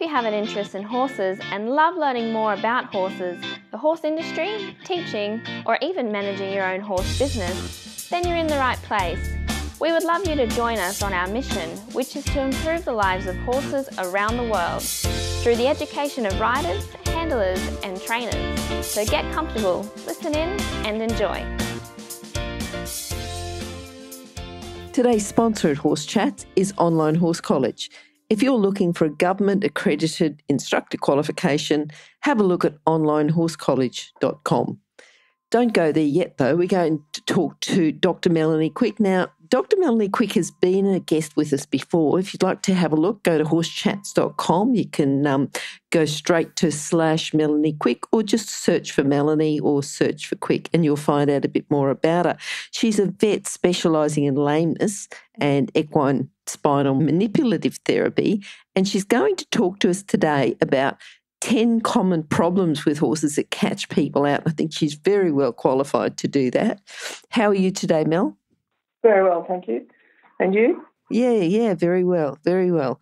If you have an interest in horses and love learning more about horses, the horse industry, teaching, or even managing your own horse business, then you're in the right place. We would love you to join us on our mission, which is to improve the lives of horses around the world through the education of riders, handlers, and trainers. So get comfortable, listen in, and enjoy. Today's sponsor at Horse Chat is Online Horse College. If you're looking for a government accredited instructor qualification, have a look at onlinehorsecollege.com. Don't go there yet, though. We're going to talk to Dr. Melanie Quick. Now, Dr. Melanie Quick has been a guest with us before. If you'd like to have a look, go to horsechats.com. You can um, go straight to slash Melanie Quick or just search for Melanie or search for Quick and you'll find out a bit more about her. She's a vet specialising in lameness and equine spinal manipulative therapy. And she's going to talk to us today about 10 common problems with horses that catch people out. I think she's very well qualified to do that. How are you today, Mel? Very well, thank you. And you? Yeah, yeah, very well, very well.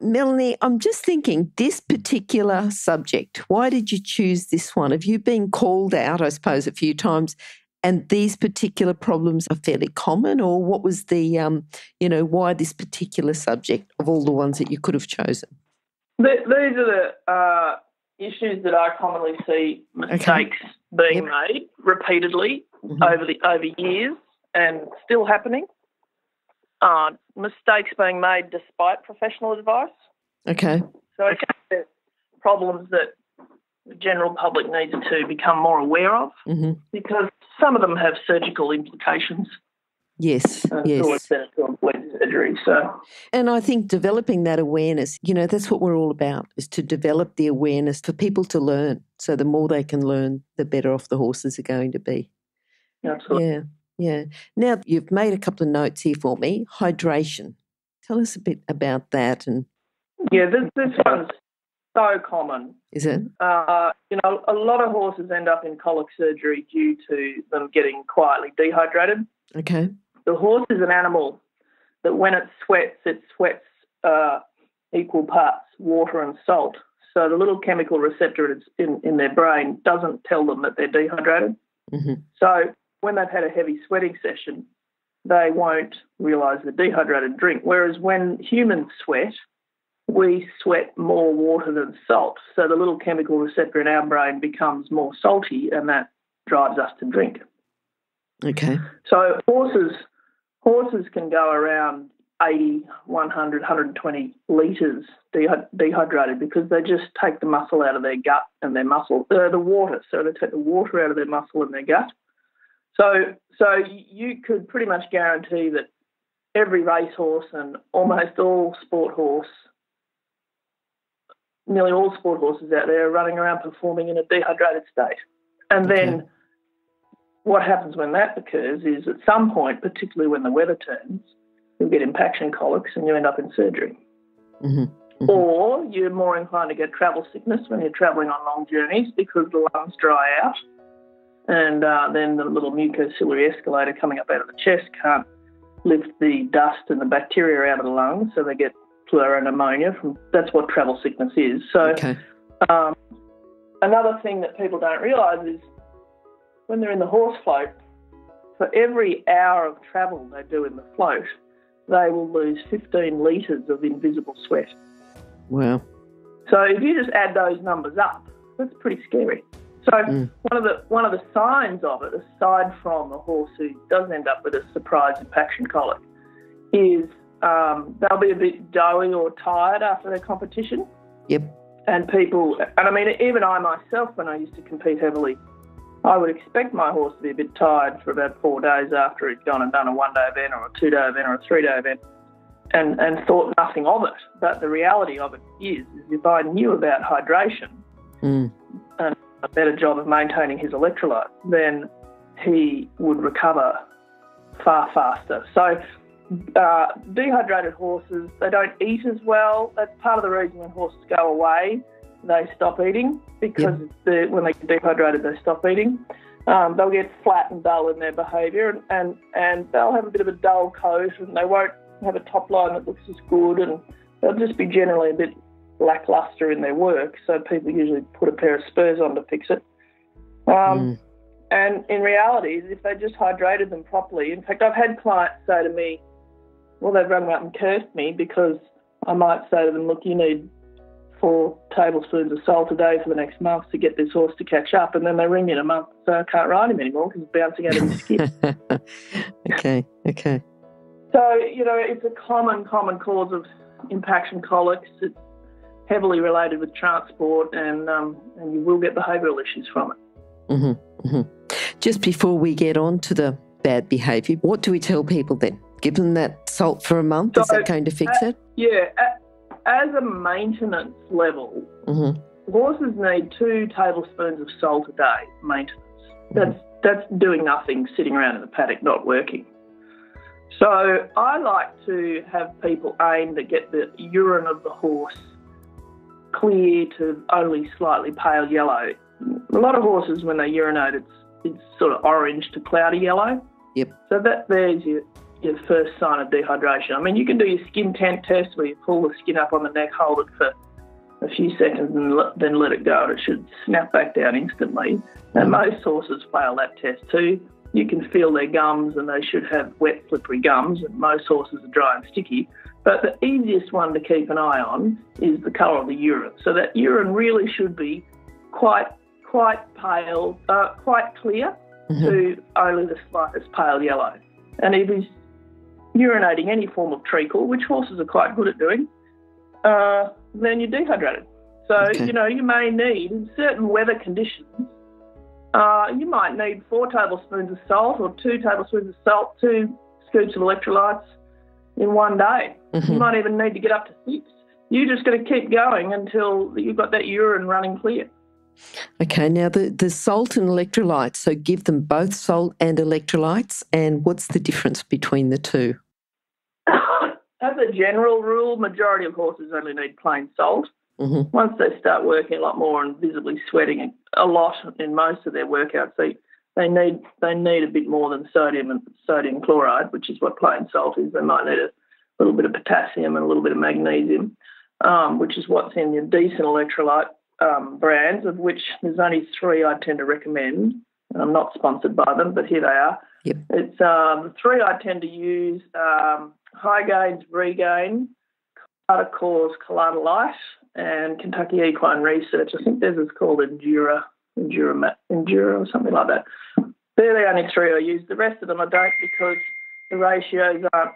Melanie, I'm just thinking this particular subject, why did you choose this one? Have you been called out, I suppose, a few times and these particular problems are fairly common or what was the um, you know why this particular subject of all the ones that you could have chosen the, these are the uh, issues that i commonly see mistakes okay. being yep. made repeatedly mm-hmm. over the over years and still happening uh, mistakes being made despite professional advice okay so it's problems that general public needs to become more aware of mm-hmm. because some of them have surgical implications. Yes, uh, yes. surgery. So, and I think developing that awareness, you know, that's what we're all about: is to develop the awareness for people to learn. So the more they can learn, the better off the horses are going to be. Absolutely. Yeah, yeah. Now you've made a couple of notes here for me. Hydration. Tell us a bit about that and. Yeah, this this one's so common. Is it? Uh, you know, a lot of horses end up in colic surgery due to them getting quietly dehydrated. Okay. The horse is an animal that when it sweats, it sweats uh, equal parts water and salt. So the little chemical receptor in, in their brain doesn't tell them that they're dehydrated. Mm-hmm. So when they've had a heavy sweating session, they won't realise they're dehydrated drink. Whereas when humans sweat, we sweat more water than salt. So the little chemical receptor in our brain becomes more salty, and that drives us to drink. Okay. So horses horses can go around 80, 100, 120 litres dehydrated because they just take the muscle out of their gut and their muscle, uh, the water. So they take the water out of their muscle and their gut. So, so you could pretty much guarantee that every racehorse and almost all sport horse nearly all sport horses out there are running around performing in a dehydrated state. And okay. then what happens when that occurs is at some point, particularly when the weather turns, you'll get impaction colics and you end up in surgery. Mm-hmm. Mm-hmm. Or you're more inclined to get travel sickness when you're travelling on long journeys because the lungs dry out. And uh, then the little mucociliary escalator coming up out of the chest can't lift the dust and the bacteria out of the lungs, so they get pneumonia. From that's what travel sickness is. So, okay. um, another thing that people don't realise is when they're in the horse float, for every hour of travel they do in the float, they will lose 15 litres of invisible sweat. Wow. So if you just add those numbers up, that's pretty scary. So mm. one of the one of the signs of it, aside from a horse who does end up with a surprise impaction colic, is um, they'll be a bit doughy or tired after their competition. Yep. And people, and I mean, even I myself, when I used to compete heavily, I would expect my horse to be a bit tired for about four days after he'd gone and done a one day event or a two day event or a three day event and, and thought nothing of it. But the reality of it is, is if I knew about hydration mm. and a better job of maintaining his electrolyte, then he would recover far faster. So uh, dehydrated horses, they don't eat as well. That's part of the reason when horses go away, they stop eating because yep. when they get dehydrated, they stop eating. Um, they'll get flat and dull in their behaviour, and, and, and they'll have a bit of a dull coat, and they won't have a top line that looks as good, and they'll just be generally a bit lackluster in their work, so people usually put a pair of spurs on to fix it. Um, mm. And in reality, if they just hydrated them properly, in fact, I've had clients say to me, well, they've rung up and cursed me because I might say to them, look, you need four tablespoons of salt a day for the next month to get this horse to catch up. And then they ring me in a month, so I can't ride him anymore because he's bouncing out of his skin. okay, okay. So, you know, it's a common, common cause of impaction colics. It's heavily related with transport and, um, and you will get behavioural issues from it. Mm-hmm, mm-hmm. Just before we get on to the bad behaviour, what do we tell people then? Give them that salt for a month? So, Is that going to fix uh, it? Yeah. as a maintenance level, mm-hmm. horses need two tablespoons of salt a day, maintenance. Mm-hmm. That's, that's doing nothing, sitting around in the paddock, not working. So I like to have people aim to get the urine of the horse clear to only slightly pale yellow. A lot of horses, when they urinate, it's, it's sort of orange to cloudy yellow. Yep. So that there's your, your first sign of dehydration. I mean, you can do your skin tent test where you pull the skin up on the neck, hold it for a few seconds, and then let it go, and it should snap back down instantly. And most horses fail that test too you can feel their gums and they should have wet, slippery gums, and most horses are dry and sticky. But the easiest one to keep an eye on is the colour of the urine. So that urine really should be quite quite pale, uh, quite clear mm-hmm. to only the slightest pale yellow. And if he's urinating any form of treacle, which horses are quite good at doing, uh, then you're dehydrated. So, okay. you know, you may need, in certain weather conditions, uh, you might need four tablespoons of salt or two tablespoons of salt, two scoops of electrolytes in one day. Mm-hmm. You might even need to get up to six. You're just going to keep going until you've got that urine running clear. Okay, now the, the salt and electrolytes, so give them both salt and electrolytes, and what's the difference between the two? As a general rule, majority of horses only need plain salt. Mm-hmm. Once they start working a lot more and visibly sweating a lot in most of their workouts, they they need they need a bit more than sodium and sodium chloride, which is what plain salt is. They might need a little bit of potassium and a little bit of magnesium, um, which is what's in your decent electrolyte um, brands, of which there's only three I tend to recommend. I'm not sponsored by them, but here they are. Yep. It's um, the three I tend to use: um, Hygains, Regain, Kalada Cause, Light, and Kentucky Equine Research. I think theirs is called Endura, Endura, Endura, or something like that. They're the only three I use. The rest of them I don't because the ratios aren't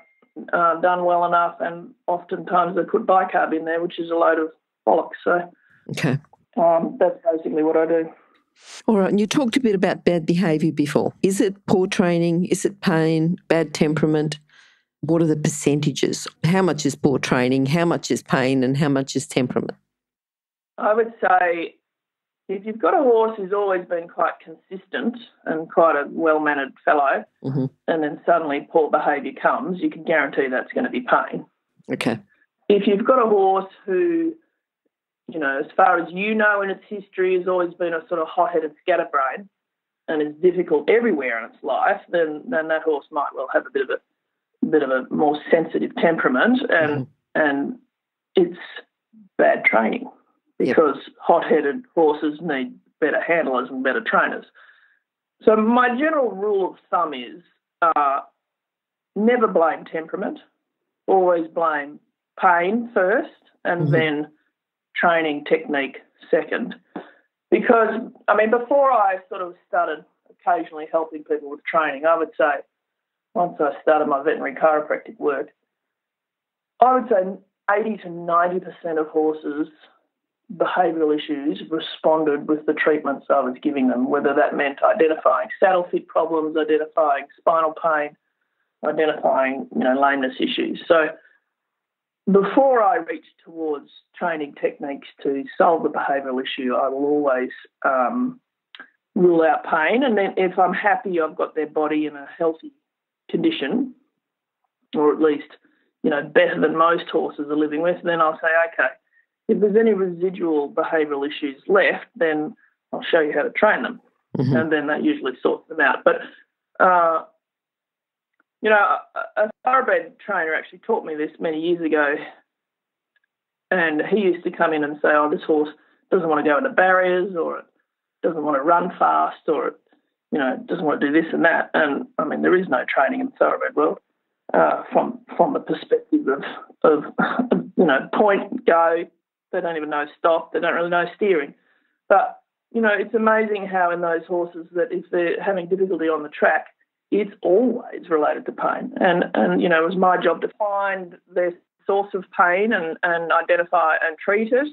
uh, done well enough, and oftentimes they put bicarb in there, which is a load of bollocks. So, okay, um, that's basically what I do. All right, and you talked a bit about bad behaviour before. Is it poor training? Is it pain? Bad temperament? what are the percentages? How much is poor training? How much is pain? And how much is temperament? I would say if you've got a horse who's always been quite consistent and quite a well mannered fellow, mm-hmm. and then suddenly poor behaviour comes, you can guarantee that's going to be pain. Okay. If you've got a horse who, you know, as far as you know in its history, has always been a sort of hot headed scatterbrain and is difficult everywhere in its life, then, then that horse might well have a bit of a bit of a more sensitive temperament, and mm-hmm. and it's bad training because yep. hot-headed horses need better handlers and better trainers. So my general rule of thumb is uh, never blame temperament. Always blame pain first, and mm-hmm. then training technique second. Because I mean, before I sort of started occasionally helping people with training, I would say once I started my veterinary chiropractic work, I would say 80 to 90% of horses' behavioural issues responded with the treatments I was giving them, whether that meant identifying saddle fit problems, identifying spinal pain, identifying you know lameness issues. So before I reach towards training techniques to solve the behavioural issue, I will always um, rule out pain, and then if I'm happy I've got their body in a healthy condition, or at least, you know, better than most horses are living with, then I'll say, okay, if there's any residual behavioural issues left, then I'll show you how to train them. Mm-hmm. And then that usually sorts them out. But, uh, you know, a, a thoroughbred trainer actually taught me this many years ago. And he used to come in and say, "Oh, this horse doesn't want to go into barriers, or it doesn't want to run fast, or it, you know, doesn't want to do this and that." And I mean, there is no training in thoroughbred world uh, from from the perspective of of you know point go. They don't even know stop. They don't really know steering. But you know, it's amazing how in those horses that if they're having difficulty on the track, it's always related to pain. And and you know, it was my job to find their source of pain and, and identify and treat it.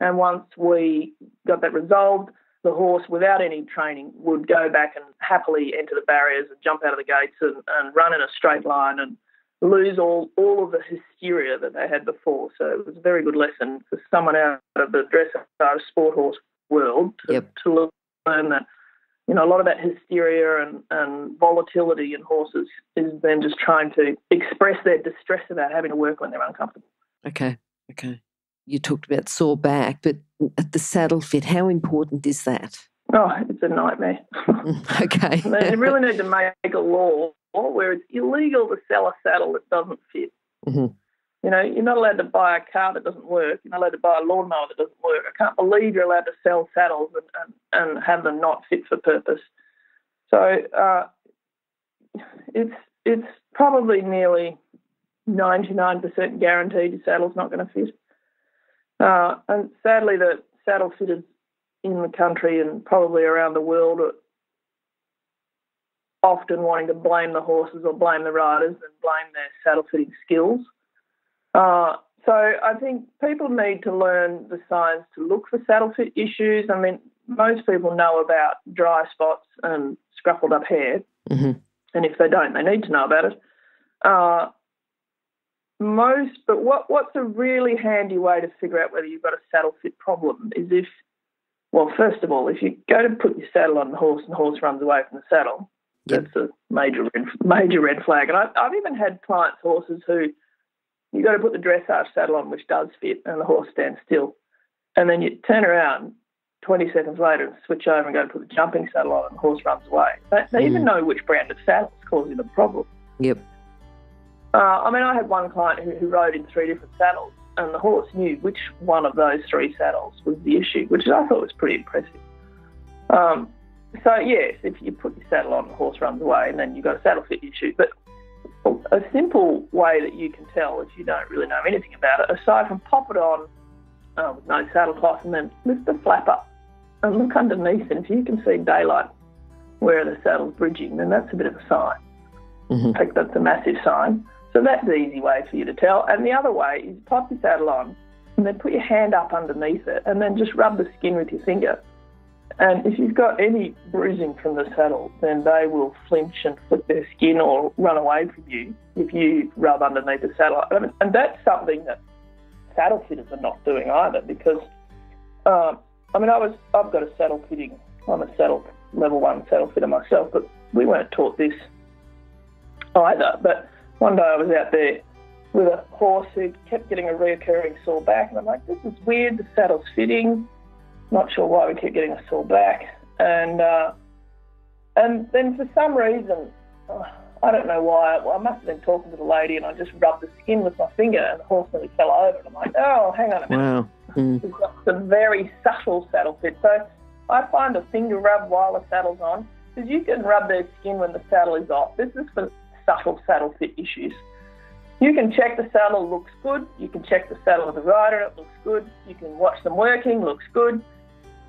And once we got that resolved, the horse, without any training, would go back and happily enter the barriers and jump out of the gates and, and run in a straight line and lose all, all of the hysteria that they had before. So it was a very good lesson for someone out of the dressage sport horse world to, Yep. to learn that you know a lot of that hysteria and, and volatility in horses is them just trying to express their distress about having to work when they're uncomfortable. Okay. Okay. You talked about sore back, but at the saddle fit, how important is that? Oh, it's a nightmare. Okay. they really need to make a law where it's illegal to sell a saddle that doesn't fit. Mhm. You know, you're not allowed to buy a car that doesn't work. You're not allowed to buy a lawnmower that doesn't work. I can't believe you're allowed to sell saddles and, and, and have them not fit for purpose. So uh, it's it's probably nearly 99% guaranteed your saddle's not going to fit. Uh, and sadly, the saddle fitters in the country and probably around the world are often wanting to blame the horses or blame the riders and blame their saddle fitting skills. Uh, so I think people need to learn the signs to look for saddle fit issues. I mean, most people know about dry spots and scruffled up hair, Mhm. and if they don't, they need to know about it. Uh, most, but what what's a really handy way to figure out whether you've got a saddle fit problem is if, well, first of all, if you go to put your saddle on the horse and the horse runs away from the saddle, Yep. that's a major red, major red flag. And I, I've even had clients' horses who you got to put the dressage saddle on, which does fit, and the horse stands still, and then you turn around 20 seconds later and switch over and go to put the jumping saddle on, and the horse runs away. They, they even Mm. know which brand of saddle is causing the problem. Yep. Uh, I mean, I had one client who, who rode in three different saddles, and the horse knew which one of those three saddles was the issue, which I thought was pretty impressive. Um, so, yes, if you put your saddle on, the horse runs away, and then you've got a saddle fit issue. But a simple way that you can tell if you don't really know anything about it, aside from pop it on uh, with no saddle cloth and then lift the flap up and look underneath, and if you can see daylight where the saddle's bridging, then that's a bit of a sign. Mhm. In fact, that's a massive sign. So that's the easy way for you to tell. And the other way is pop your saddle on and then put your hand up underneath it and then just rub the skin with your finger. And if you've got any bruising from the saddle, then they will flinch and flip their skin or run away from you if you rub underneath the saddle. And that's something that saddle fitters are not doing either because, uh, I mean, I was I've got a saddle fitting. I'm a saddle level one saddle fitter myself, but we weren't taught this either. But one day I was out there with a horse who kept getting a reoccurring sore back, and I'm like, this is weird. The saddle's fitting. Not sure why we keep getting a sore back, and uh, and then for some reason, I don't know why. Well, I must have been talking to the lady, and I just rubbed the skin with my finger, and the horse nearly fell over. And I'm like, oh, hang on a minute. Wow. Mm. We've got some very subtle saddle fit. So I find a finger rub while the saddle's on because you can rub their skin when the saddle is off. This is for subtle saddle fit issues. You can check the saddle looks good. You can check the saddle of the rider, it looks good. You can watch them working, looks good.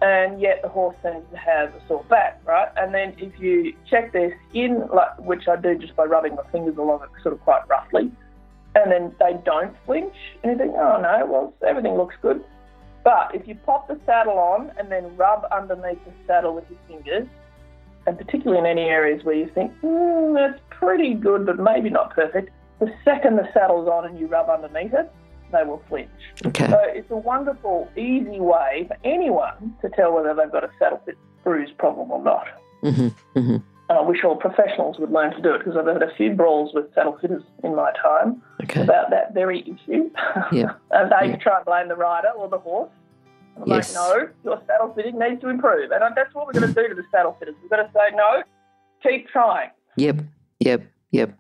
And yet the horse seems to have a sore back, right? And then if you check their skin, like which I do just by rubbing my fingers along it sort of quite roughly, and then they don't flinch, and you think, oh no, well everything looks good. But if you pop the saddle on and then rub underneath the saddle with your fingers, and particularly in any areas where you think, hmm, that's pretty good, but maybe not perfect, the second the saddle's on and you rub underneath it, they will flinch. Okay. So it's a wonderful, easy way for anyone to tell whether they've got a saddle fit bruise problem or not. hmm hmm And I wish all professionals would learn to do it because I've had a few brawls with saddle fitters in my time Okay. about that very issue. Yeah. and they Yeah. try and blame the rider or the horse. I'm Yes. like, no, your saddle fitting needs to improve. And that's what we're going to do to the saddle fitters. We've got to say, no, keep trying. Yep. Yep. Yep.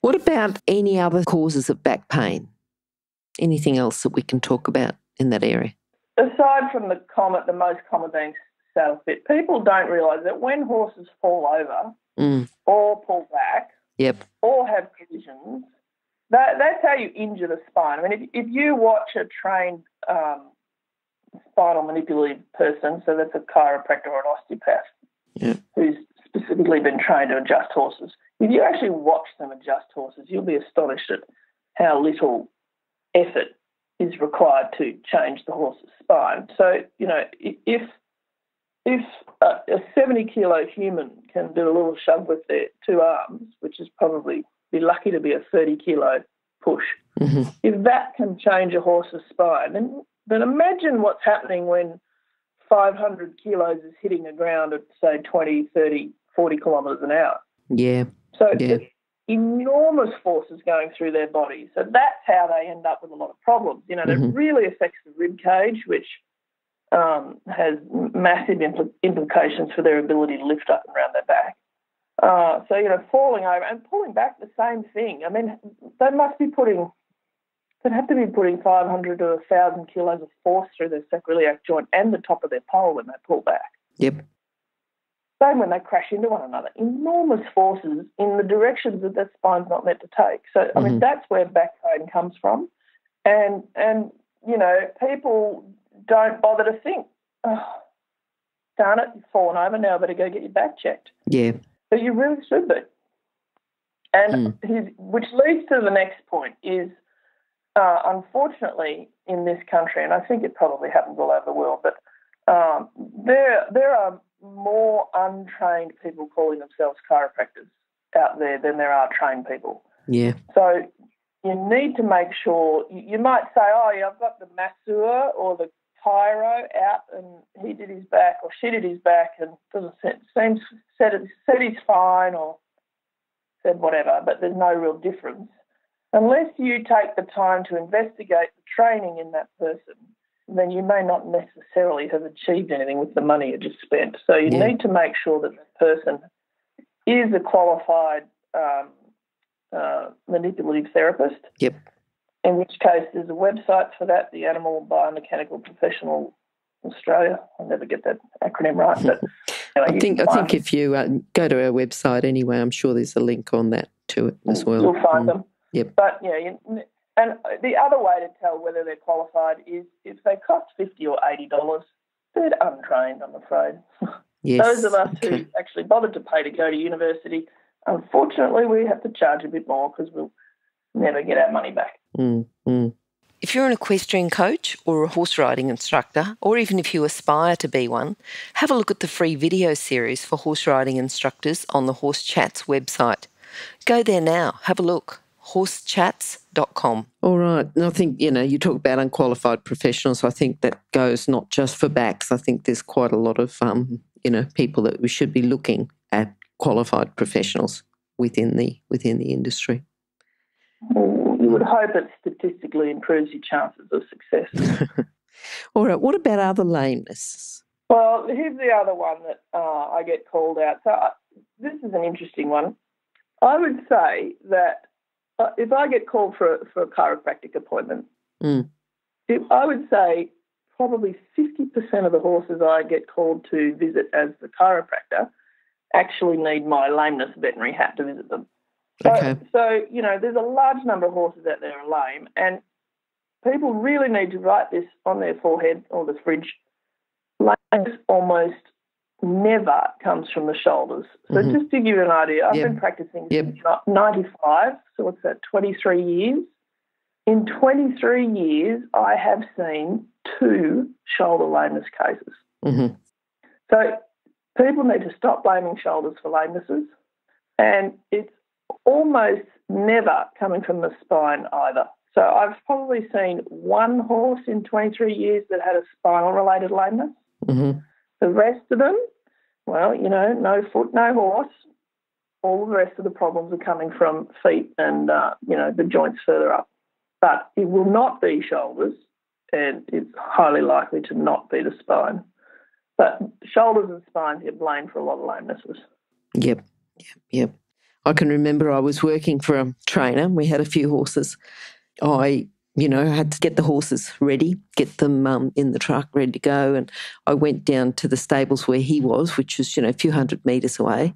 What about any other causes of back pain? Anything else that we can talk about in that area? Aside from the common, the most common thing, saddle fit, people don't realise that when horses fall over Mm. or pull back Yep. or have collisions, that, that's how you injure the spine. I mean, if, if you watch a trained um, spinal manipulative person, so that's a chiropractor or an osteopath Yeah. who's specifically been trained to adjust horses, if you actually watch them adjust horses, you'll be astonished at how little effort is required to change the horse's spine. So, you know, if if a, a 70 kilo human can do a little shove with their two arms, which is probably be lucky to be a 30 kilo push, hmm if that can change a horse's spine, then, then imagine what's happening when 500 kilos is hitting the ground at, say, 20, 30, 40 kilometres an hour. Yeah. So Yeah. Enormous forces going through their bodies. So that's how they end up with a lot of problems. You know, Mhm. it really affects the rib cage, which um, has massive impl- implications for their ability to lift up and around their back. Uh, so, you know, falling over and pulling back, the same thing. I mean, they must be putting, they'd have to be putting 500 to 1,000 kilos of force through their sacroiliac joint and the top of their pole when they pull back. Yep. Same when they crash into one another. Enormous forces in the directions that that spine's not meant to take. So, I mean, Mhm. that's where back pain comes from. And, and you know, people don't bother to think, oh, darn it, you've fallen over, now I better go get your back checked. Yeah. But you really should be. And his, which leads to the next point is, uh, unfortunately, in this country, and I think it probably happens all over the world, but um, there there are more untrained people calling themselves chiropractors out there than there are trained people. Yeah. So you need to make sure you, might say, "Oh, yeah, I've got the masseur or the chiro out, and he did his back or she did his back, and doesn't seem seems said it, said he's fine or said whatever, but there's no real difference unless you take the time to investigate the training in that person." Then you may not necessarily have achieved anything with the money you just spent. So you Yeah. need to make sure that the person is a qualified um, uh, manipulative therapist. Yep. In which case, there's a website for that, the Animal Biomechanical Professional Australia. I'll never get that acronym right, but anyway, I think I think if you uh, go to our website anyway, I'm sure there's a link on that to it as well. You'll find Mm. them. Yep. But yeah, you, and the other way to tell whether they're qualified is if they cost fifty or eighty dollars, they're untrained. I'm afraid. Yes. Those of us okay. who actually bothered to pay to go to university, unfortunately, we have to charge a bit more because we'll never get our money back. Mm, mm. If you're an equestrian coach or a horse riding instructor, or even if you aspire to be one, have a look at the free video series for horse riding instructors on the Horse Chats website. Go there now, have a look. horsechats.com. All right. And I think, you know, you talk about unqualified professionals. I think that goes not just for backs. I think there's quite a lot of, um, you know, people that we should be looking at qualified professionals within the within the industry. Well, you would hope it statistically improves your chances of success. All right. What about other lameness? Well, here's the other one that uh, I get called out. So I, this is an interesting one. I would say that uh, if I get called for a, for a chiropractic appointment, Mm. if I would say probably 50% of the horses I get called to visit as the chiropractor actually need my lameness veterinary hat to visit them. So, Okay. so, you know, there's a large number of horses out there are lame, and people really need to write this on their forehead or the fridge. Lameness almost never comes from the shoulders. So, Mhm. just to give you an idea, I've Yep. been practicing Yep. 95, so what's that, 23 years? In 23 years, I have seen two shoulder lameness cases. hmm So people need to stop blaming shoulders for lamenesses, and it's almost never coming from the spine either. So I've probably seen one horse in 23 years that had a spinal related lameness. hmm The rest of them, well, you know, no foot, no horse. All the rest of the problems are coming from feet and, uh, you know, the joints further up. But it will not be shoulders, and it's highly likely to not be the spine. But shoulders and spine get blamed for a lot of lamenesses. Yep, yep, yep. I can remember I was working for a trainer. We had a few horses. I you know, I had to get the horses ready, get them um, in the truck ready to go. And I went down to the stables where he was, which was, you know, a few hundred metres away.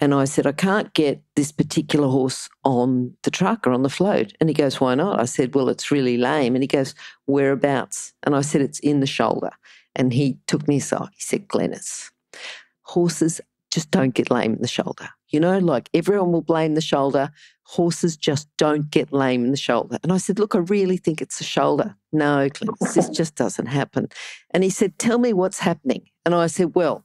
And I said, I can't get this particular horse on the truck or on the float. And he goes, Why not? I said, Well, it's really lame. And he goes, Whereabouts? And I said, It's in the shoulder. And he took me aside. He said, Glenys, horses just don't get lame in the shoulder. You know, like everyone will blame the shoulder. Horses just don't get lame in the shoulder. And I said, Look, I really think it's the shoulder. No, Clint, this just doesn't happen. And he said, Tell me what's happening. And I said, Well,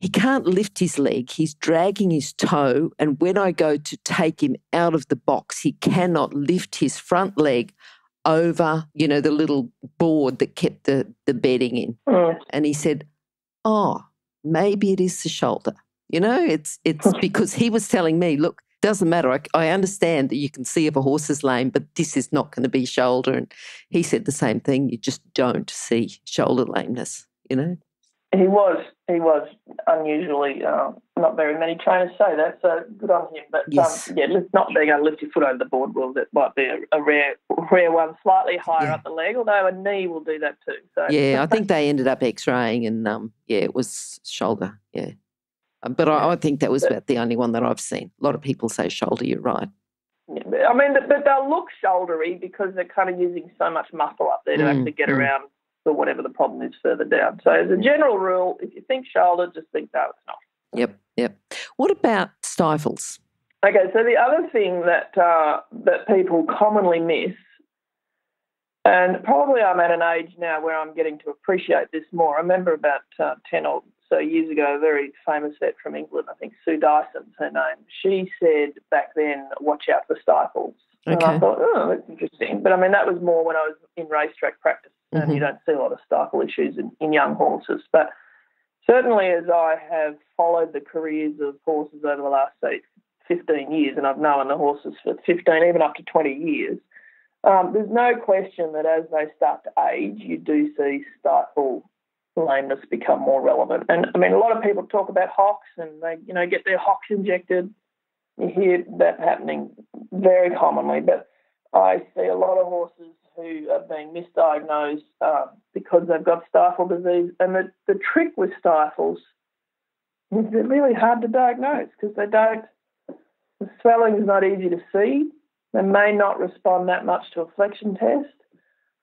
he can't lift his leg. He's dragging his toe. And when I go to take him out of the box, he cannot lift his front leg over, you know, the little board that kept the, the bedding in. Mm. And he said, Oh, maybe it is the shoulder. You know, it's it's because he was telling me, look, doesn't matter. I, I understand that you can see if a horse is lame, but this is not going to be shoulder. And he said the same thing. You just don't see shoulder lameness. You know. He was he was unusually uh, not very many trainers say that, so good on him. But Yes. um, yeah, not being able to lift your foot over the board will that might be a, a rare rare one, slightly higher Yeah. up the leg. Although a knee will do that too. So Yeah, I think they ended up X-raying, and um, yeah, it was shoulder. Yeah, but I, I think that was about the only one that I've seen. A lot of people say shoulder. You're right. Yeah, I mean, but they'll look shouldery because they're kind of using so much muscle up there to Mm, actually get mm. around for whatever the problem is further down. So as a general rule, if you think shoulder, just think no, it's not. Yep, yep. What about stifles? Okay, so the other thing that uh, that people commonly miss, and probably I'm at an age now where I'm getting to appreciate this more. I remember about uh, ten or so years ago, a very famous vet from England, I think Sue Dyson's her name. She said back then, "Watch out for stifles." And I thought, oh, that's interesting. But I mean, that was more when I was in racetrack practice, and Mhm. you don't see a lot of stifle issues in, in young horses. But certainly, as I have followed the careers of horses over the last, say, 15 years, and I've known the horses for 15, even up to 20 years, um, there's no question that as they start to age, you do see stifle lameness become more relevant. And I mean, a lot of people talk about hocks and they, you know, get their hocks injected. You hear that happening very commonly, but I see a lot of horses who are being misdiagnosed uh, because they've got stifle disease. And the, the trick with stifles is they're really hard to diagnose because they don't, the swelling is not easy to see. They may not respond that much to a flexion test,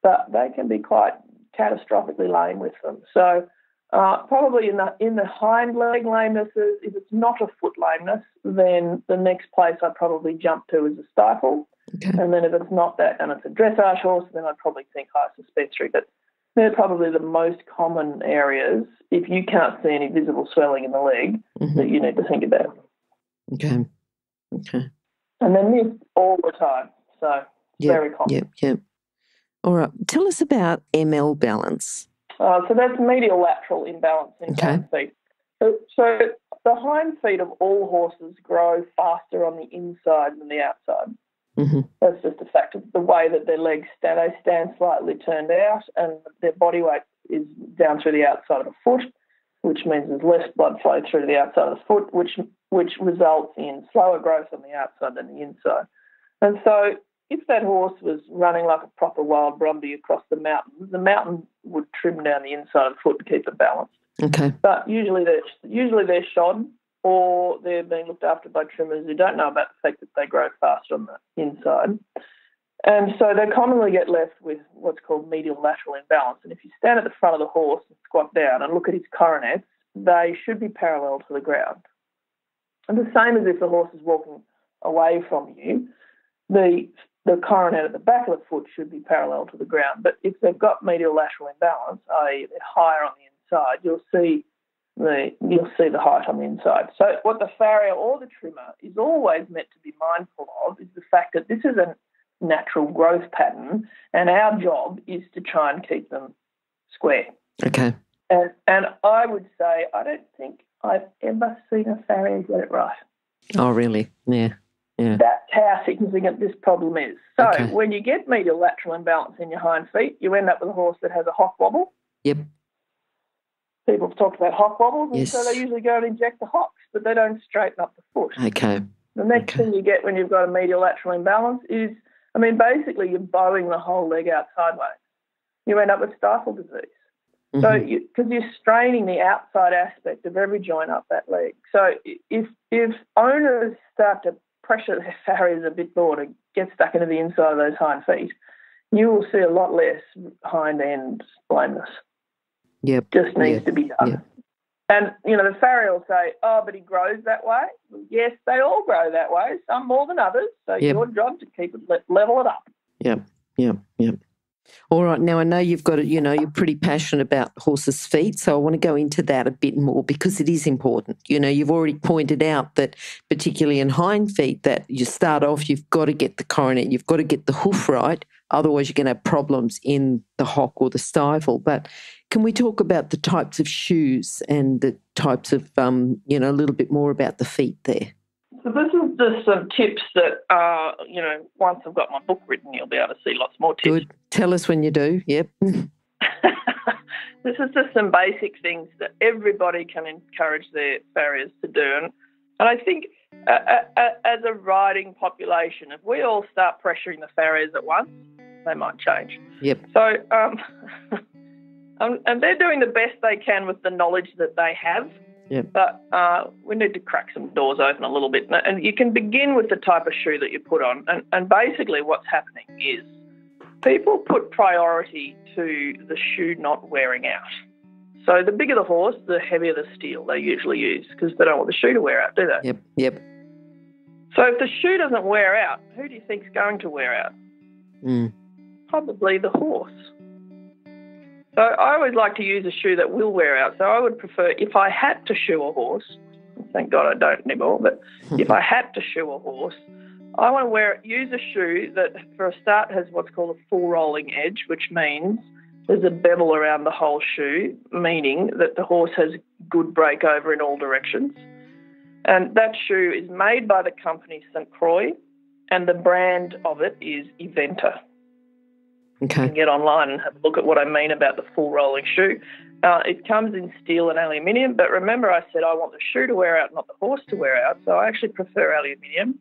but they can be quite catastrophically lame with them. So uh, probably in the in the hind leg lamenesses, if it's not a foot lameness, then the next place I'd probably jump to is a stifle. Okay. And then if it's not that and it's a dressage horse, then I'd probably think high suspensory. But they're probably the most common areas if you can't see any visible swelling in the leg Mhm. that you need to think about. Okay. Okay. And they're missed all the time. So Yep. very common. Yep. Yep. All right. Tell us about ML balance. Uh, so that's medial lateral imbalance in Okay. hind feet. So, so the hind feet of all horses grow faster on the inside than the outside. hmm That's just a fact of the way that their legs stand. They stand slightly turned out, and their body weight is down through the outside of the foot, which means there's less blood flow through the outside of the foot, which which results in slower growth on the outside than the inside. And so, if that horse was running like a proper wild Brumby across the mountain, the mountain would trim down the inside of the foot to keep it balanced. Okay. But usually they're usually they're shod or they're being looked after by trimmers who don't know about the fact that they grow faster on the inside. And so they commonly get left with what's called medial lateral imbalance. And if you stand at the front of the horse and squat down and look at his coronets, they should be parallel to the ground. And the same as if the horse is walking away from you, the the coronet at the back of the foot should be parallel to the ground. But if they've got medial lateral imbalance, i.e. they're higher on the inside, you'll see the you'll see the height on the inside. So what the farrier or the trimmer is always meant to be mindful of is the fact that this is a natural growth pattern, and our job is to try and keep them square. Okay. And and I would say I don't think I've ever seen a farrier get it right. Oh, really? Yeah. Yeah. That's how significant this problem is. So Okay. when you get medial lateral imbalance in your hind feet, you end up with a horse that has a hock wobble. Yep. People have talked about hock wobbles, and so they usually go and inject the hocks, but they don't straighten up the foot. Okay. The next Okay. thing you get when you've got a medial lateral imbalance is I mean, basically, you're bowing the whole leg out sideways. You end up with stifle disease. Mm-hmm. So, because you, are straining the outside aspect of every joint up that leg. So, if if owners start to pressure their farriers a bit more to get stuck into the inside of those hind feet, you will see a lot less hind end lameness. Yep. Just needs yep. to be done. Yep. And, you know, the farrier will say, oh, but he grows that way. Yes, they all grow that way, some more than others. So yep. your job to keep it, level it up. Yep, yep. All right. Now I know you've got it. You know, you're pretty passionate about horses' feet, so I want to go into that a bit more because it is important. You know, you've already pointed out that, particularly in hind feet, that you start off, you've got to get the coronet, you've got to get the hoof right, otherwise you're going to have problems in the hock or the stifle. But can we talk about the types of shoes and the types of, um, you know, a little bit more about the feet there? So this is just some tips that, uh, you know, once I've got my book written, you'll be able to see lots more tips. Good. Tell us when you do. Yep. this is just some basic things that everybody can encourage their farriers to do. And, and I think uh, uh, uh, as a riding population, if we all start pressuring the farriers at once, they might change. Yep. So, um, um, and they're doing the best they can with the knowledge that they have. Yeah. But uh, we need to crack some doors open a little bit. And you can begin with the type of shoe that you put on. And, and basically, what's happening is people put priority to the shoe not wearing out. So the bigger the horse, the heavier the steel they usually use because they don't want the shoe to wear out, do they? Yep, yep. So if the shoe doesn't wear out, who do you think's going to wear out? Mm. Probably the horse. So I always like to use a shoe that will wear out. So I would prefer if I had to shoe a horse. Thank God I don't anymore. But if I had to shoe a horse, I want to wear use a shoe that, for a start, has what's called a full rolling edge, which means there's a bevel around the whole shoe, meaning that the horse has good breakover in all directions. And that shoe is made by the company St. Croix, and the brand of it is Eventer. Okay. You can get online and have a look at what I mean about the full rolling shoe. Uh, it comes in steel and aluminium, but remember I said I want the shoe to wear out, not the horse to wear out. So I actually prefer aluminium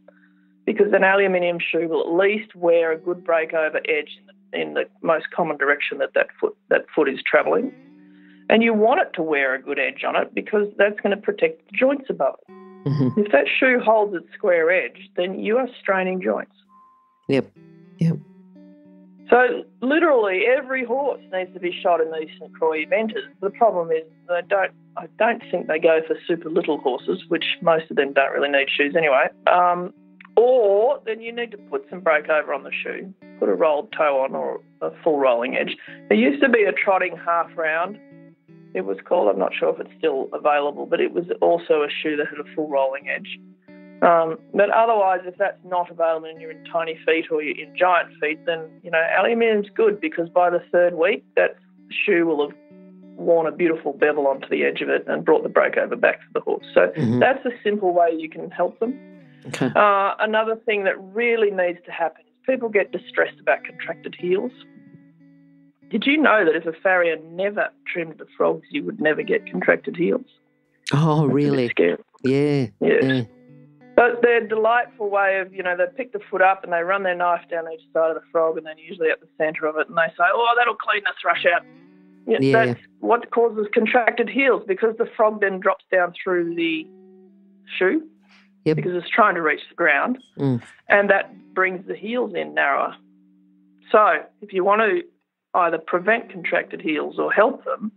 because an aluminium shoe will at least wear a good breakover edge in the, in the most common direction that that foot that foot is travelling. And you want it to wear a good edge on it because that's going to protect the joints above it. Mm-hmm. If that shoe holds its square edge, then you are straining joints. Yep. Yep. So literally every horse needs to be shot in these St Croix Eventers. The problem is they don't. I don't think they go for super little horses, which most of them don't really need shoes anyway. Um, or then you need to put some breakover on the shoe, put a rolled toe on or a full rolling edge. There used to be a trotting half round. It was called. I'm not sure if it's still available, but it was also a shoe that had a full rolling edge. Um, but otherwise, if that's not available and you're in tiny feet or you're in giant feet, then you know aluminium's good because by the third week, that shoe will have worn a beautiful bevel onto the edge of it and brought the breakover back to the horse. So mm-hmm. that's a simple way you can help them. Okay. Uh, another thing that really needs to happen is people get distressed about contracted heels. Did you know that if a farrier never trimmed the frogs, you would never get contracted heels? Oh, That's really? Yeah. Yes. Yeah. But they're delightful way of, you know, they pick the foot up and they run their knife down each side of the frog and then usually at the centre of it and they say, oh, that'll clean the thrush out. Yeah, yeah. That's what causes contracted heels because the frog then drops down through the shoe yep. because it's trying to reach the ground mm. and that brings the heels in narrower. So if you want to either prevent contracted heels or help them,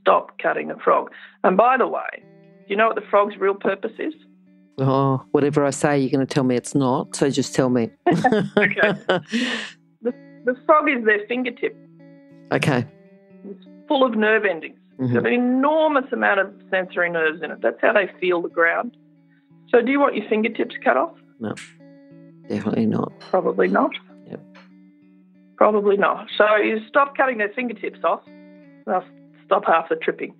stop cutting the frog. And by the way, do you know what the frog's real purpose is? Oh, whatever I say, you're going to tell me it's not. So just tell me. okay. The, the frog is their fingertip. Okay. It's full of nerve endings. Mm-hmm. An enormous amount of sensory nerves in it. That's how they feel the ground. So, do you want your fingertips cut off? No, definitely not. Probably not. Yep. Probably not. So, you stop cutting their fingertips off, they'll stop half the tripping.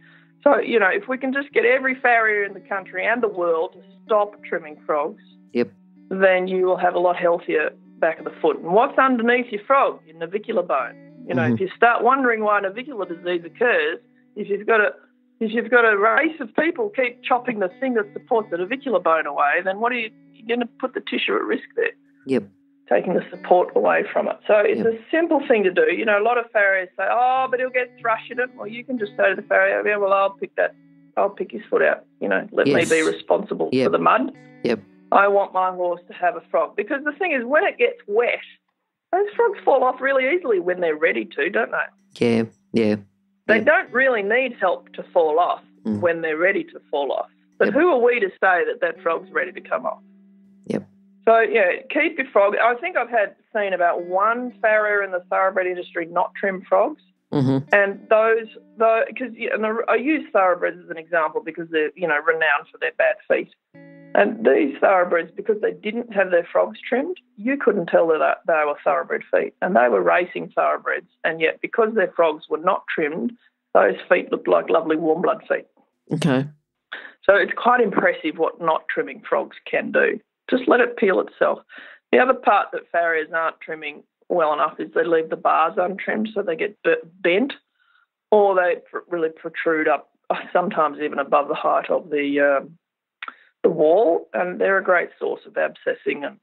So, you know, if we can just get every farrier in the country and the world to stop trimming frogs, yep. then you will have a lot healthier back of the foot. And what's underneath your frog? Your navicular bone. You know, Mhm. if you start wondering why navicular disease occurs, if you've got a if you've got a race of people keep chopping the thing that supports the navicular bone away, then what are you you're going to put the tissue at risk there? Yep. Taking the support away from it. So it's Yep. a simple thing to do. You know, a lot of farriers say, "Oh, but he'll get thrush in it." Well, you can just say to the farrier, "Yeah, well, I'll pick that. I'll pick his foot out. You know, let Yes. me be responsible Yep. for the mud." Yep. I want my horse to have a frog because the thing is, when it gets wet, those frogs fall off really easily when they're ready to, don't they? Yeah, yeah. They Yep. don't really need help to fall off Mm. when they're ready to fall off. But who are we to say that that frog's ready to come off? Yep. So yeah, keep your frog. I think I've had seen about one farrier in the thoroughbred industry not trim frogs, hmm and those though because and I use thoroughbreds as an example because they're you know renowned for their bad feet. And these thoroughbreds, because they didn't have their frogs trimmed, you couldn't tell that they were thoroughbred feet. And they were racing thoroughbreds. And yet, because their frogs were not trimmed, those feet looked like lovely warm blood feet. Okay. So it's quite impressive what not trimming frogs can do. Just let it peel itself. The other part that farriers aren't trimming well enough is they leave the bars untrimmed so they get bent or they really protrude up, sometimes even above the height of the, um, the wall, and they're a great source of abscessing and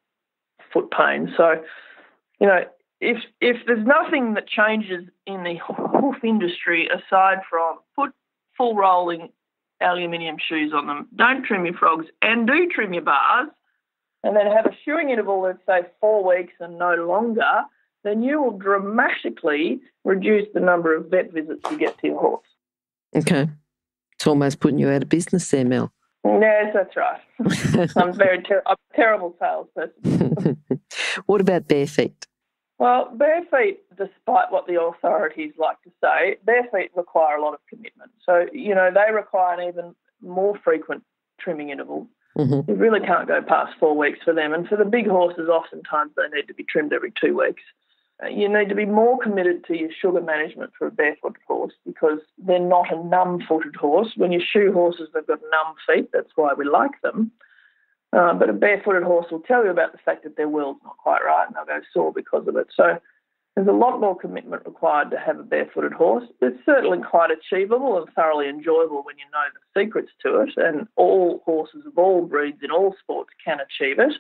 foot pain. So, you know, if if there's nothing that changes in the hoof industry aside from put full rolling aluminium shoes on them, don't trim your frogs, and do trim your bars, and then have a shoeing interval of say four weeks and no longer, then you will dramatically reduce the number of vet visits you get to your horse. Okay. It's almost putting you out of business there, Mel. Yes, that's right. I'm very ter- I'm a terrible salesperson. what about bare feet? Well, bare feet, despite what the authorities like to say, bare feet require a lot of commitment. So, you know, they require an even more frequent trimming interval. Hmm You really can't go past four weeks for them. And for the big horses, oftentimes they need to be trimmed every two weeks. Uh, You need to be more committed to your sugar management for a barefooted horse because they're not a numb footed horse. When you shoe horses, they've got numb feet. That's why we like them. Uh, but a barefooted horse will tell you about the fact that their wheel's not quite right and they'll go sore because of it. So there's a lot more commitment required to have a barefooted horse. It's certainly quite achievable and thoroughly enjoyable when you know the secrets to it, and all horses of all breeds in all sports can achieve it.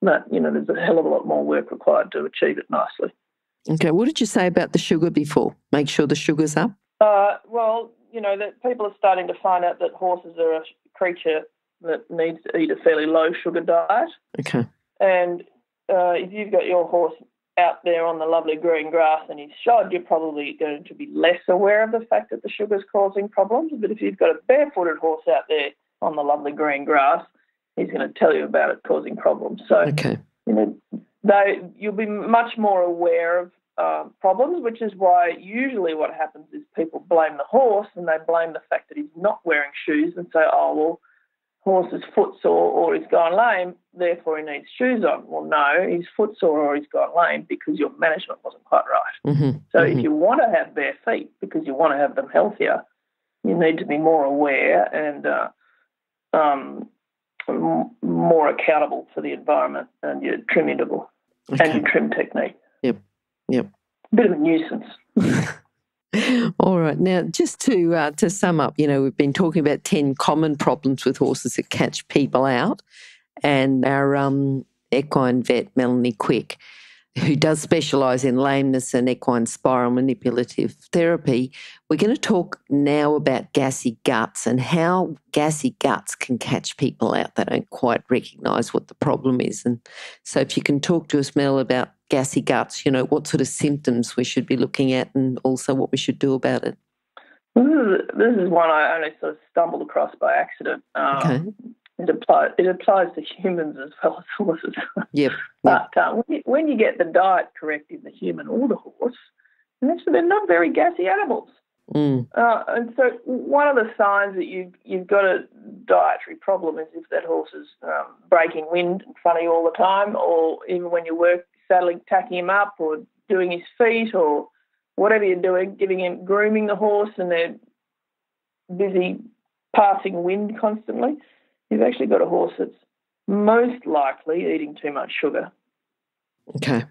But, you know, there's a hell of a lot more work required to achieve it nicely. Okay. What did you say about the sugar before? Make sure the sugar's up. Uh, well, you know, that people are starting to find out that horses are a creature that needs to eat a fairly low sugar diet. Okay. And uh, if you've got your horse out there on the lovely green grass and he's shod, you're probably going to be less aware of the fact that the sugar's causing problems. But if you've got a barefooted horse out there on the lovely green grass, he's going to tell you about it causing problems. So, Okay. you know, they you'll be much more aware of um, problems, which is why usually what happens is people blame the horse and they blame the fact that he's not wearing shoes and say, oh well, horse's foot sore or he's gone lame, therefore he needs shoes on. Well, no, he's foot sore or he's gone lame because your management wasn't quite right. hmm So if you want to have bare feet because you want to have them healthier, you need to be more aware and uh, um, m- more accountable for the environment and your trim interval and your trim technique. Yep. Yep. Bit of a nuisance. All right. Now, just to uh, to sum up, you know, we've been talking about ten common problems with horses that catch people out, and our um, equine vet Melanie Quick, who does specialise in lameness and equine spinal manipulative therapy. We're going to talk now about gassy guts and how gassy guts can catch people out. They don't quite recognise what the problem is, and so if you can talk to us, Mel, about gassy guts, you know, what sort of symptoms we should be looking at and also what we should do about it. This is, this is one I only sort of stumbled across by accident. Um, Okay. It applies. It applies to humans as well as horses. Yep. but uh, when, you, when you get the diet correct in the human or the horse, actually they're not very gassy animals. Mm. Uh, and so one of the signs that you you've got a dietary problem is if that horse is um, breaking wind in front of you all the time, or even when you work saddling, tacking him up, or doing his feet, or whatever you're doing, giving him grooming the horse, and they're busy passing wind constantly. You've actually got a horse that's most likely eating too much sugar. Okay.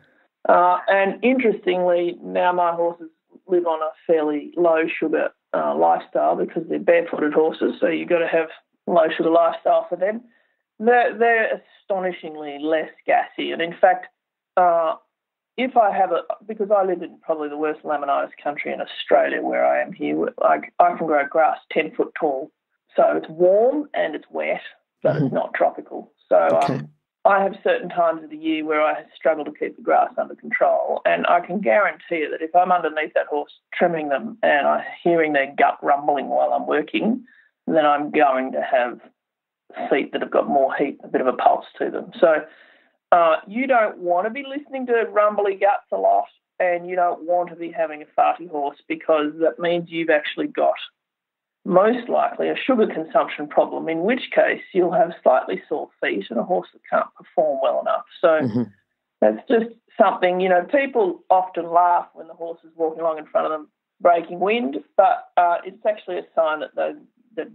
Uh, and interestingly, now my horses live on a fairly low sugar uh, lifestyle because they're barefooted horses, so you've got to have low sugar lifestyle for them. They're, they're astonishingly less gassy, and in fact, uh, if I have a, because I live in probably the worst laminitis country in Australia where I am here, like I can grow grass 10 foot tall. So it's warm and it's wet, but mm-hmm. it's not tropical. So okay. um, I have certain times of the year where I struggle to keep the grass under control. And I can guarantee you that if I'm underneath that horse trimming them and I'm hearing their gut rumbling while I'm working, then I'm going to have feet that have got more heat, a bit of a pulse to them. So uh, you don't want to be listening to rumbly guts a lot, and you don't want to be having a farty horse because that means you've actually got most likely a sugar consumption problem, in which case you'll have slightly sore feet and a horse that can't perform well enough. So mm-hmm. that's just something, you know, people often laugh when the horse is walking along in front of them breaking wind, but uh, it's actually a sign that the, the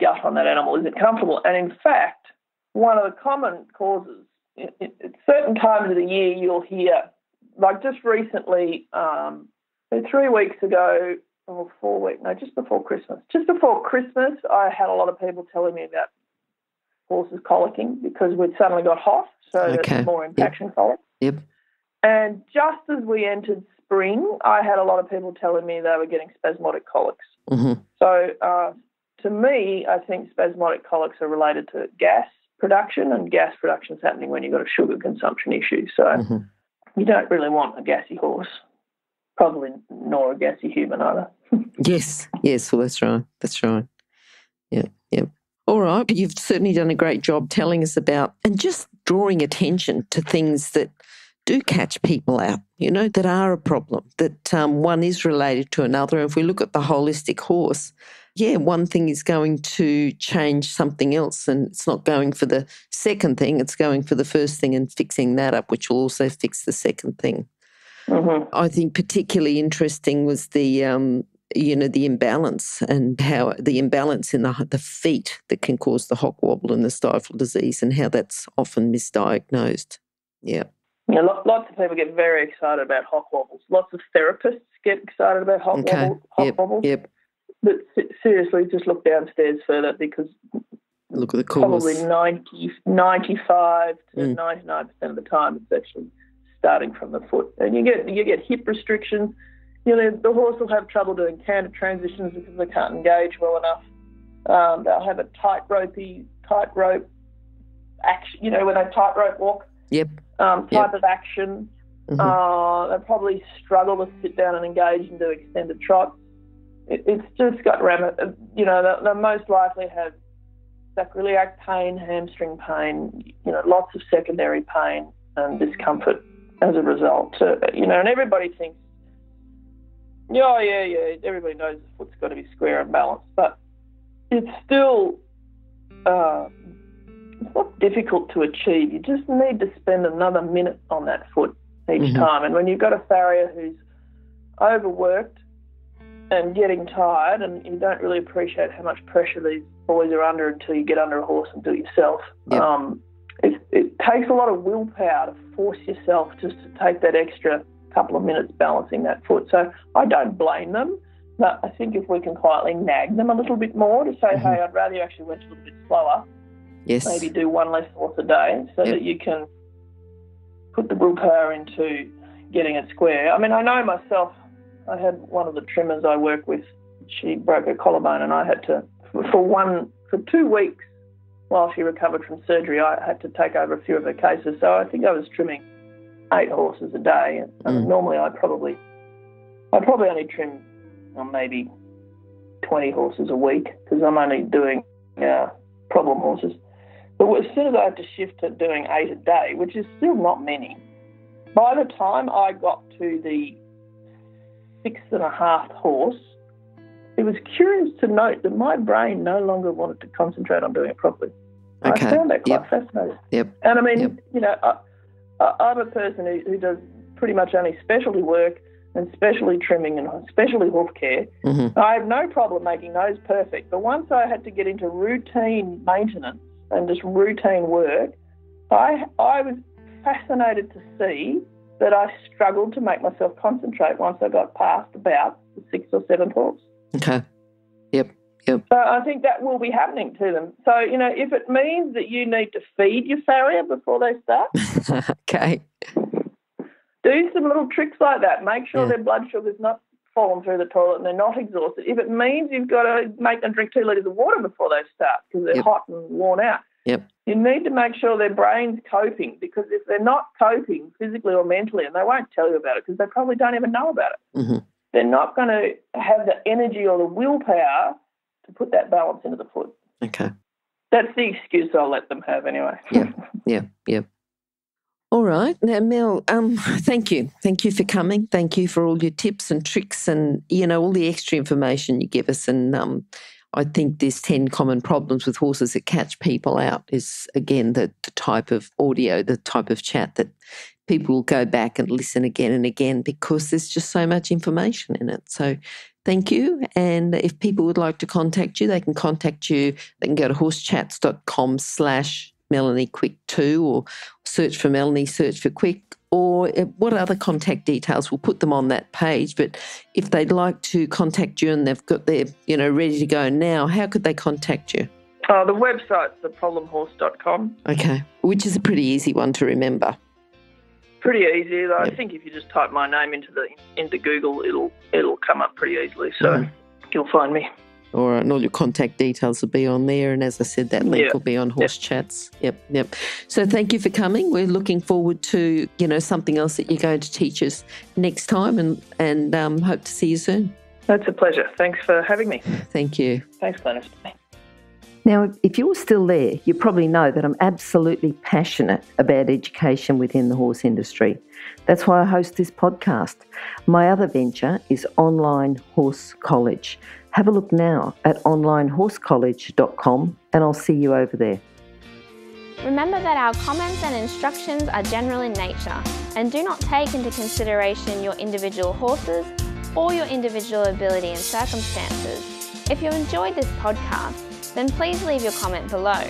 gut on that animal isn't comfortable. And in fact, one of the common causes at certain times of the year, you'll hear, like just recently, um, three weeks ago, or four weeks, no, just before Christmas. Just before Christmas, I had a lot of people telling me about horses colicking because we'd suddenly got hot, so okay. there's more impaction yep. colic. Yep. And just as we entered spring, I had a lot of people telling me they were getting spasmodic colics. Mm-hmm. So, uh, to me, I think spasmodic colics are related to gas production, and gas production is happening when you've got a sugar consumption issue. So mm-hmm. you don't really want a gassy horse, probably nor a gassy human either. yes, yes, well, that's right. That's right. Yeah, yeah. All right, you've certainly done a great job telling us about and just drawing attention to things that do catch people out, you know, that are a problem, that um, one is related to another. If we look at the holistic horse, yeah, one thing is going to change something else, and it's not going for the second thing, it's going for the first thing and fixing that up, which will also fix the second thing. Mm-hmm. I think particularly interesting was the um, you know the imbalance and how the imbalance in the the feet that can cause the hock wobble and the stifle disease and how that's often misdiagnosed. Yeah. Yeah, lots of people get very excited about hock wobbles. Lots of therapists get excited about hock, okay. wobble, hock yep. wobbles. Yep. But seriously, just look downstairs further because look at the cause. Probably 90, 95 to mm. 99% of the time it's actually starting from the foot. And you get you get hip restrictions. You know, the horse will have trouble doing canter transitions because they can't engage well enough. Um, they'll have a tight ropey, tight rope action, you know, when they tight rope walk. Yep. Um, type yep. of action. Mm-hmm. Uh, they probably struggle to sit down and engage and do extended trots it, it's just got ram. You know, they, they most likely have sacroiliac pain, hamstring pain. You know, lots of secondary pain and discomfort as a result. So, you know, and everybody thinks, yeah, yeah, yeah. Everybody knows the foot's got to be square and balanced, but it's still. Uh, it's not difficult to achieve. You just need to spend another minute on that foot each mm-hmm. time. And when you've got a farrier who's overworked and getting tired, and you don't really appreciate how much pressure these boys are under until you get under a horse and do it yourself. Yep. Um, it, it takes a lot of willpower to force yourself just to take that extra couple of minutes balancing that foot. So I don't blame them, but I think if we can quietly nag them a little bit more to say, mm-hmm. hey, I'd rather you actually went a little bit slower. Yes. Maybe do one less horse a day so yep. that you can put the willpower into getting it square. I mean, I know myself I had one of the trimmers I work with, she broke her collarbone, and I had to, for one, for two weeks while she recovered from surgery, I had to take over a few of her cases. So I think I was trimming eight horses a day. And mm. normally I probably, I probably only trim well, maybe 20 horses a week because I'm only doing uh, problem horses. But as soon as I had to shift to doing eight a day, which is still not many, by the time I got to the six and a half horse, it was curious to note that my brain no longer wanted to concentrate on doing it properly. Okay. I found that quite yep. fascinating. Yep. And I mean, yep. you know, I, am a person who, who, does pretty much only specialty work and specialty trimming and specialty hoof care. Mm-hmm. I have no problem making those perfect. But once I had to get into routine maintenance and just routine work, I I was fascinated to see that I struggled to make myself concentrate once I got past about the sixth or seventh horse. Okay. Yep. Yep. So I think that will be happening to them. So, you know, if it means that you need to feed your farrier before they start. okay. do some little tricks like that. Make sure Yeah. their blood sugar's not fallen through the toilet and they're not exhausted. If it means you've got to make them drink two litres of water before they start because they're Yep. hot and worn out, Yep. you need to make sure their brain's coping because if they're not coping physically or mentally, and they won't tell you about it because they probably don't even know about it, hmm they're not going to have the energy or the willpower to put that balance into the foot. Okay. That's the excuse I'll let them have anyway. Yeah. Yeah. Yeah. All right. Now, Mel, um, thank you. Thank you for coming. Thank you for all your tips and tricks and, you know, all the extra information you give us. And um, I think there's 10 common problems with horses that catch people out is, again, the, the type of audio, the type of chat that people will go back and listen again and again because there's just so much information in it. So thank you. And if people would like to contact you, they can contact you. They can go to horsechats.com slash Melanie Quick 2 or search for Melanie, search for Quick, or what other contact details? We'll put them on that page. But if they'd like to contact you and they've got their, you know, ready to go now, how could they contact you? Uh, the website's theproblemhorse.com. Okay, which is a pretty easy one to remember. Pretty easy. I Yep. think if you just type my name into the into Google, it'll it'll come up pretty easily. So Mhm. you'll find me. All right, and all your contact details will be on there. And as I said, that link Yeah. will be on Horse Chats. Yep, yep. So thank you for coming. We're looking forward to, you know, something else that you're going to teach us next time and, and um, hope to see you soon. That's a pleasure. Thanks for having me. Thank you. Thanks, Glenys. Now, if you're still there, you probably know that I'm absolutely passionate about education within the horse industry. That's why I host this podcast. My other venture is Online Horse College. Have a look now at onlinehorsecollege.com and I'll see you over there. Remember that our comments and instructions are general in nature and do not take into consideration your individual horses or your individual ability and circumstances. If you enjoyed this podcast, then please leave your comment below.